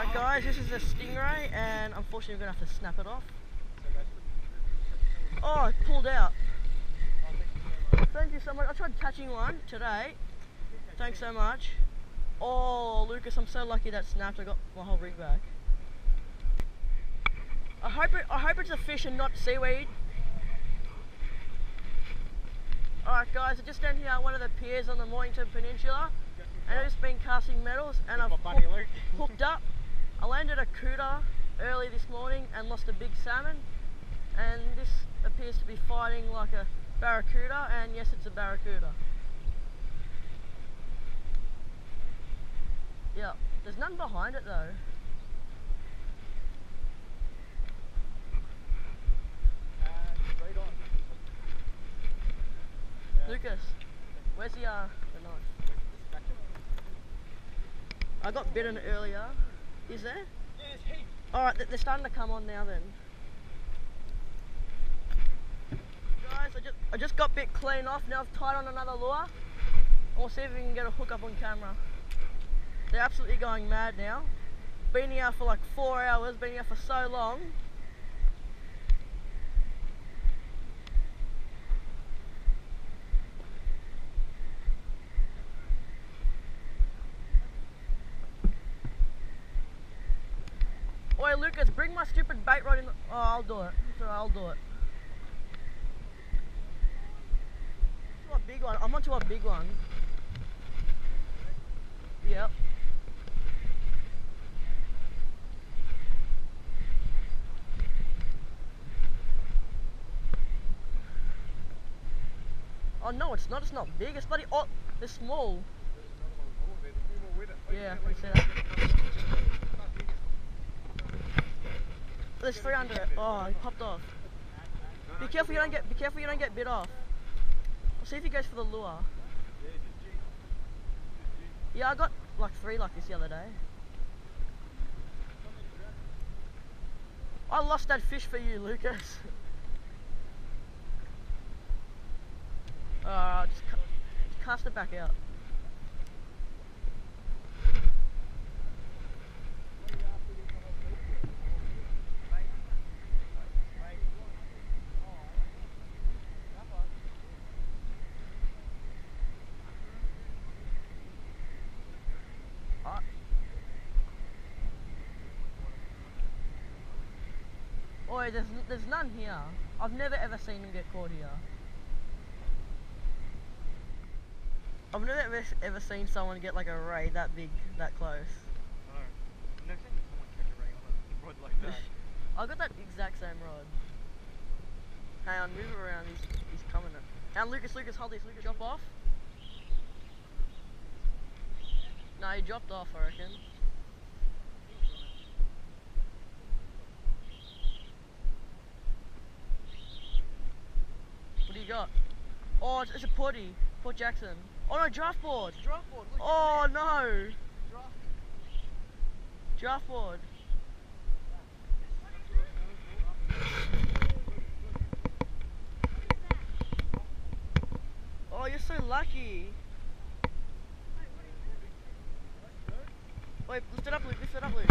Alright guys, this is a stingray and unfortunately we're going to have to snap it off. Oh, it pulled out. Thank you so much. I tried catching one today. Thanks so much. Oh, Lucas, I'm so lucky that snapped. I got my whole rig back. I hope it. I hope it's a fish and not seaweed. Alright guys, I just down here at one of the piers on the Mornington Peninsula and I've just been casting metals and I've hooked, hooked up. I landed a couta early this morning and lost a big salmon and this appears to be fighting like a barracouta and yes it's a barracouta. Yeah, there's none behind it though. Lucas, where's the, uh, the knife? I got bitten earlier. Is there? Yeah, Alright, they're starting to come on now then. Guys, I just, I just got bit clean off. Now I've tied on another lure. We'll see if we can get a hook up on camera. They're absolutely going mad now. Been here for like four hours, been here for so long. Oi, Lucas, bring my stupid bait rod in. The oh, I'll do it. So I'll do it. To a big one. I'm onto a big one. Yep. Oh no, it's not. It's not big. It's bloody. Oh, it's small. Yeah, I can see that. There's three under it. Oh, he popped off. Be careful you don't get. Be careful you don't get bit off. I'll see if he goes for the lure. Yeah, I got like three like this the other day. I lost that fish for you, Lucas. Uh, just, ca just cast it back out. Oi, there's, there's none here. I've never ever seen him get caught here. I've never ever, ever seen someone get like a ray that big, that close. I've never seen someone catch a ray on a rod like that. I got that exact same rod. Hang on, move around, he's, he's coming. Hang on, Lucas, Lucas, hold this, Lucas, drop off. No, he dropped off, I reckon. What do you got? Oh, it's, it's a potty. Port Jackson. Oh no, draughtboard. Draft board, look. Oh no. Draft. Draughtboard. Oh, you're so lucky. Wait, lift it up, Luke. Lift it up, Luke.